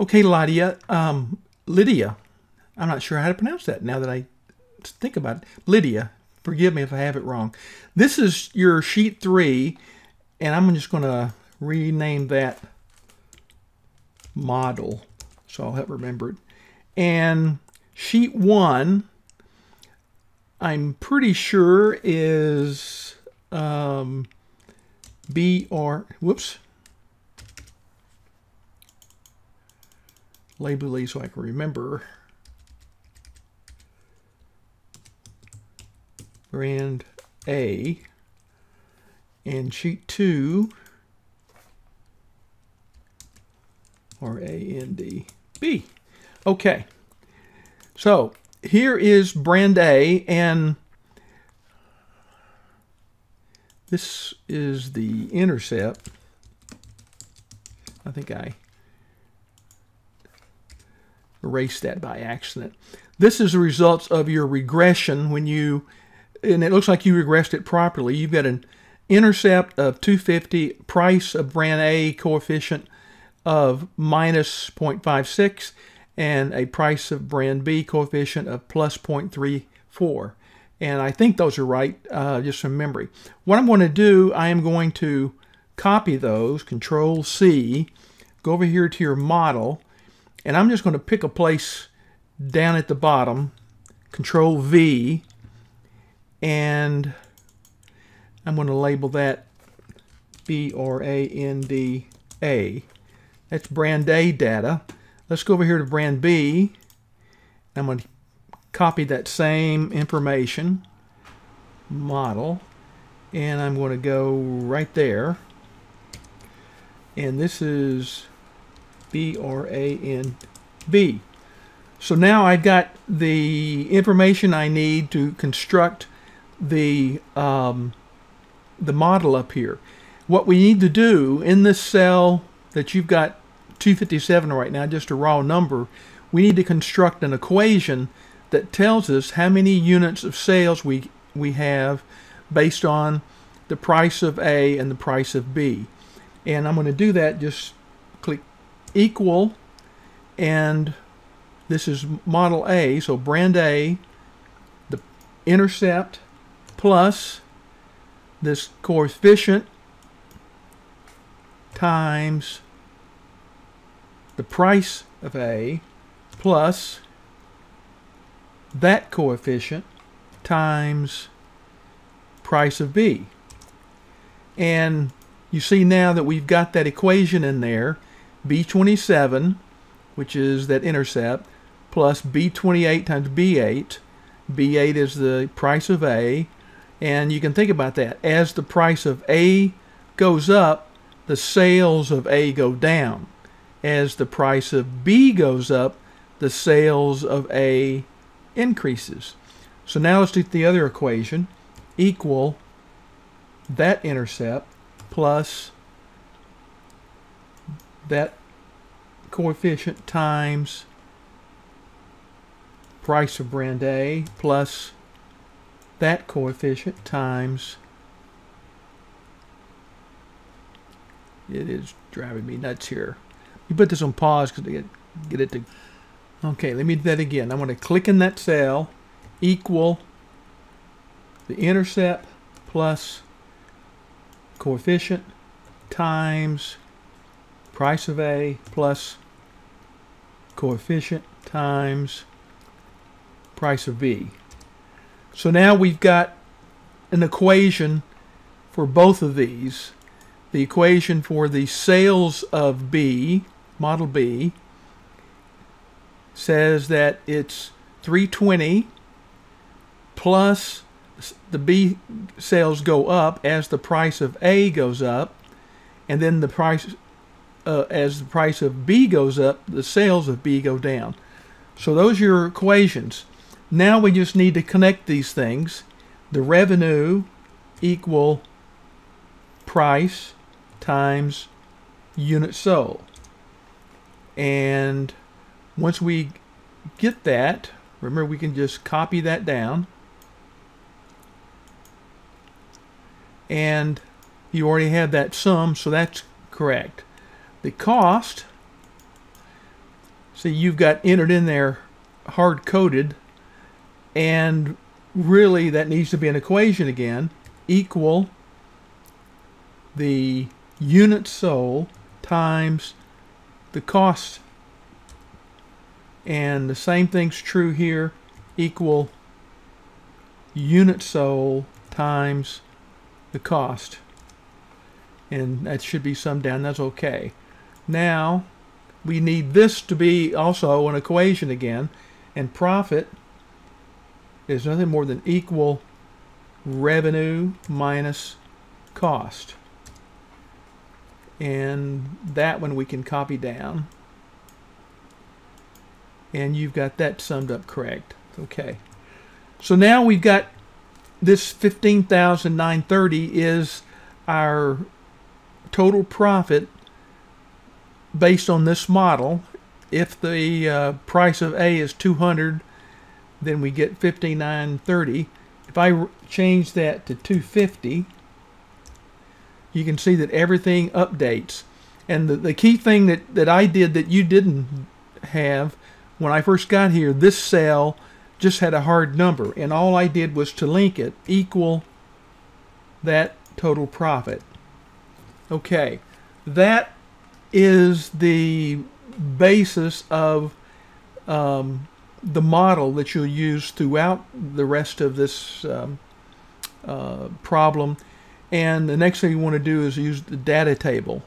Okay, Lydia. Um, Lydia. I'm not sure how to pronounce that now that I think about it. Lydia. Forgive me if I have it wrong. This is your sheet three, and I'm just going to rename that model so I'll have remember it. And sheet one, I'm pretty sure is um, B or, whoops, label these so I can remember. Brand A and sheet 2 or A N D B. Okay. So here is brand A and this is the intercept. I think I erased that by accident. This is the results of your regression when you, and it looks like you regressed it properly. You've got an intercept of 250, price of brand A, coefficient of minus 0.56, and a price of brand B coefficient of plus 0.34. And I think those are right, uh, just from memory. What I'm going to do, I am going to copy those, Control C, go over here to your model, and I'm just going to pick a place down at the bottom, Control V, and I'm going to label that B R A N D A. That's brand A data. Let's go over here to brand B. I'm going to copy that same information model and I'm going to go right there and this is B R A N B. So now I've got the information I need to construct the um, the model up here. What we need to do in this cell that you've got 257 right now, just a raw number, we need to construct an equation that tells us how many units of sales we, we have based on the price of A and the price of B. And I'm going to do that, just equal, and this is model A, so brand A, the intercept plus this coefficient times the price of A plus that coefficient times price of B. And you see now that we've got that equation in there, B27, which is that intercept, plus B28 times B8. B8 is the price of A. And you can think about that. As the price of A goes up, the sales of A go down as the price of B goes up, the sales of A increases. So now let's do the other equation equal that intercept plus that coefficient times price of brand A plus that coefficient times it is driving me nuts here you put this on pause because get, get it to... Okay, let me do that again. I'm going to click in that cell, equal the intercept plus coefficient times price of A plus coefficient times price of B. So now we've got an equation for both of these. The equation for the sales of B Model B says that it's 320 plus the B sales go up as the price of A goes up and then the price uh, as the price of B goes up the sales of B go down so those are your equations now we just need to connect these things the revenue equal price times unit sold and once we get that, remember we can just copy that down. And you already have that sum, so that's correct. The cost See, you've got entered in there hard coded, and really that needs to be an equation again equal the unit sold times the cost. And the same thing's true here, equal unit sold times the cost. And that should be summed down, that's okay. Now, we need this to be also an equation again, and profit is nothing more than equal revenue minus cost. And that one we can copy down. And you've got that summed up correct. Okay. So now we've got this 15,930 is our total profit based on this model if the uh, price of A is 200 then we get 5930 if I change that to 250 you can see that everything updates. And the, the key thing that, that I did that you didn't have when I first got here, this cell just had a hard number. And all I did was to link it equal that total profit. Okay, that is the basis of um, the model that you'll use throughout the rest of this um, uh, problem. And the next thing you want to do is use the data table.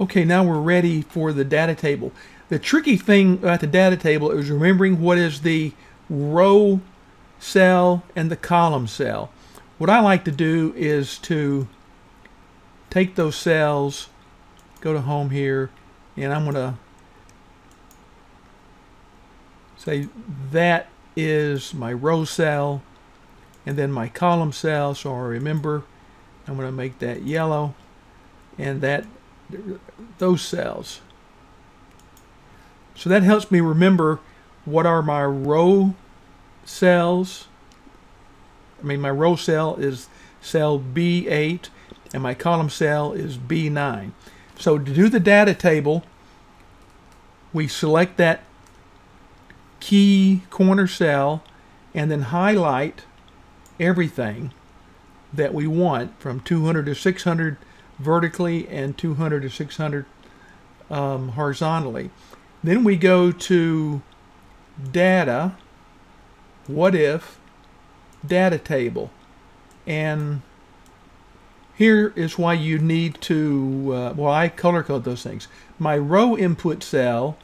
Okay, now we're ready for the data table. The tricky thing about the data table is remembering what is the row cell and the column cell. What I like to do is to take those cells, go to home here, and I'm going to say that is my row cell and then my column cell so I remember. I'm going to make that yellow and that those cells. So that helps me remember what are my row cells. I mean my row cell is cell B8 and my column cell is B9 so to do the data table we select that key corner cell and then highlight everything that we want from 200 to 600 vertically and 200 to 600 um, horizontally. Then we go to data, what if, data table. And here is why you need to, uh, well, I color code those things. My row input cell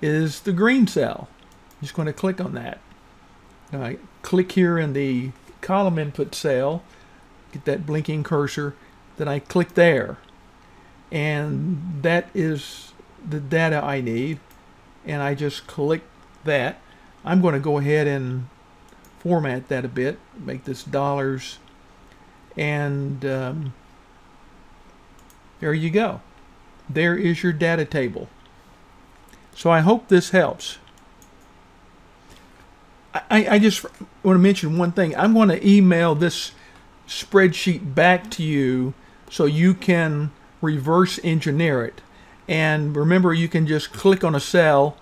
is the green cell. I'm just going to click on that. I click here in the column input cell, get that blinking cursor, then I click there. And that is the data I need. And I just click that. I'm going to go ahead and format that a bit, make this dollars, and um, there you go. There is your data table. So I hope this helps. I, I just want to mention one thing. I'm going to email this spreadsheet back to you so you can reverse engineer it. And remember, you can just click on a cell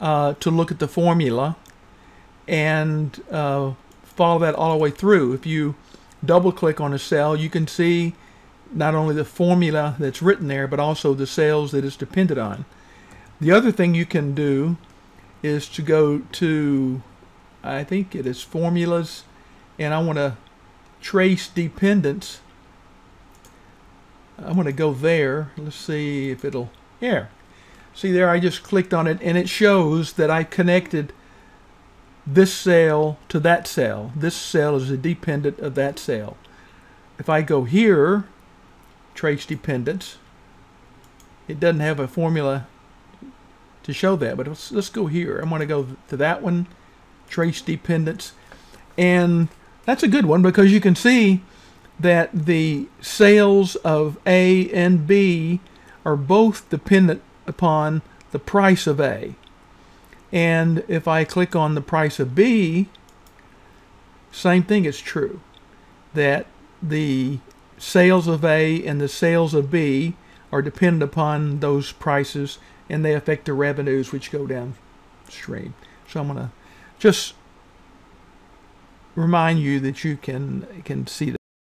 uh, to look at the formula and uh, follow that all the way through. If you double click on a cell, you can see not only the formula that's written there, but also the cells that it's dependent on. The other thing you can do is to go to I think it is formulas and I want to trace dependents. I'm going to go there. Let's see if it'll here. See there I just clicked on it and it shows that I connected this cell to that cell this cell is a dependent of that cell if I go here trace dependents it doesn't have a formula to show that but let's, let's go here I'm going to go to that one trace dependents. And that's a good one because you can see that the sales of A and B are both dependent upon the price of A. And if I click on the price of B, same thing is true. That the sales of A and the sales of B are dependent upon those prices and they affect the revenues which go downstream. So I'm going to just remind you that you can can see that.